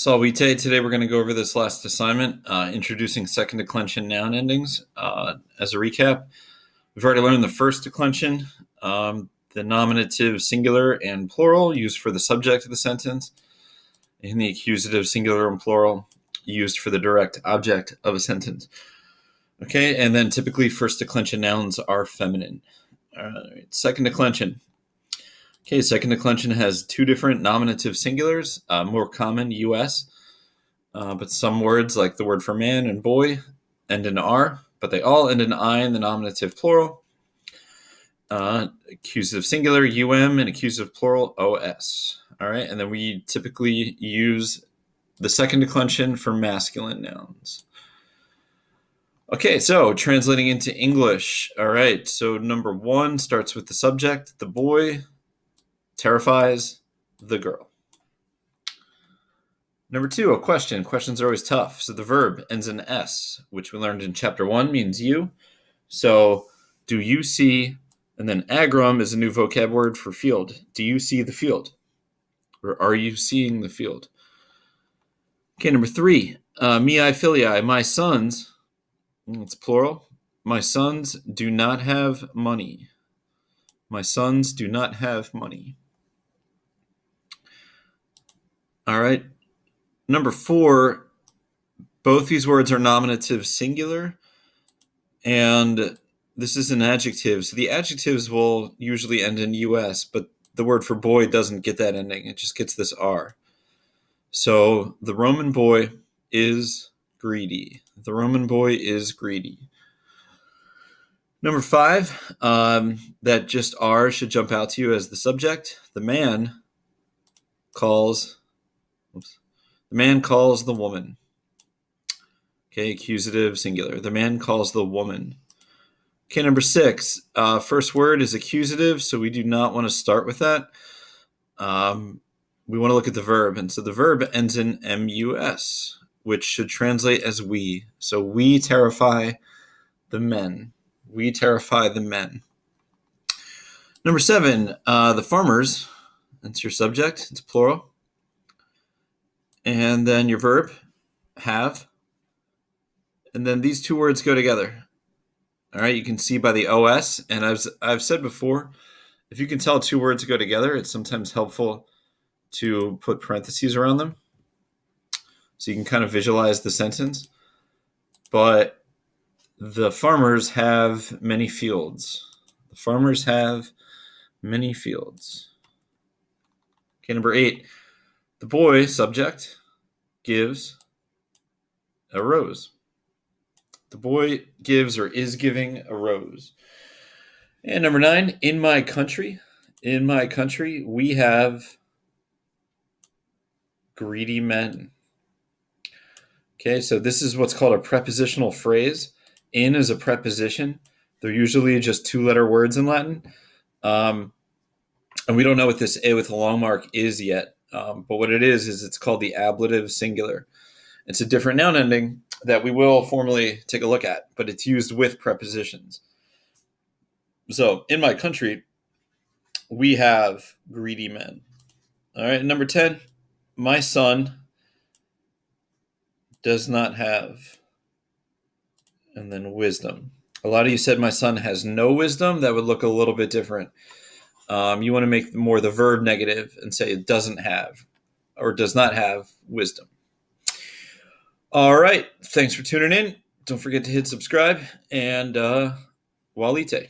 Salvete. Today we're going to go over this last assignment, uh, introducing second declension noun endings. Uh, as a recap, we've already learned the first declension, um, the nominative singular and plural used for the subject of the sentence, and the accusative singular and plural used for the direct object of a sentence. Okay, and then typically first declension nouns are feminine. second declension. Okay, second declension has two different nominative singulars, uh, more common US, uh, but some words like the word for man and boy end in R, but they all end in I in the nominative plural. Uh, accusative singular um and accusative plural os. All right, and then we typically use the second declension for masculine nouns. Okay, so translating into English. All right, so number one starts with the subject, the boy terrifies the girl. Number two, a question. Questions are always tough. So the verb ends in S, which we learned in chapter one means you. So do you see, and then agrum is a new vocab word for field. Do you see the field? Or are you seeing the field? Okay, number three, uh, miai filii, my sons it's plural. My sons do not have money. My sons do not have money. All right. Number four, both these words are nominative singular, and this is an adjective. So the adjectives will usually end in US, but the word for boy doesn't get that ending. It just gets this R. So the Roman boy is greedy. The Roman boy is greedy. Number five, um, that just R should jump out to you as the subject. The man calls, oops, the man calls the woman. Okay, accusative singular. The man calls the woman. Okay, number six, uh, first word is accusative, so we do not want to start with that. Um, we want to look at the verb, and so the verb ends in mus which should translate as we. So we terrify the men. We terrify the men. Number seven, uh, the farmers. That's your subject. It's plural. And then your verb, have. And then these two words go together. All right, you can see by the OS. And I've, I've said before, if you can tell two words go together, it's sometimes helpful to put parentheses around them so you can kind of visualize the sentence. But the farmers have many fields. The farmers have many fields. Okay, number eight. The boy, subject, gives a rose. The boy gives or is giving a rose. And number nine, in my country, in my country, we have greedy men. Okay, so this is what's called a prepositional phrase. In is a preposition. They're usually just two letter words in Latin. Um, and we don't know what this A with a long mark is yet. Um, but what it is, is it's called the ablative singular. It's a different noun ending that we will formally take a look at, but it's used with prepositions. So in my country, we have greedy men. All right, number 10, my son does not have. And then wisdom. A lot of you said my son has no wisdom. That would look a little bit different. Um, you want to make more the verb negative and say it doesn't have or does not have wisdom. All right. Thanks for tuning in. Don't forget to hit subscribe and uh, Valete.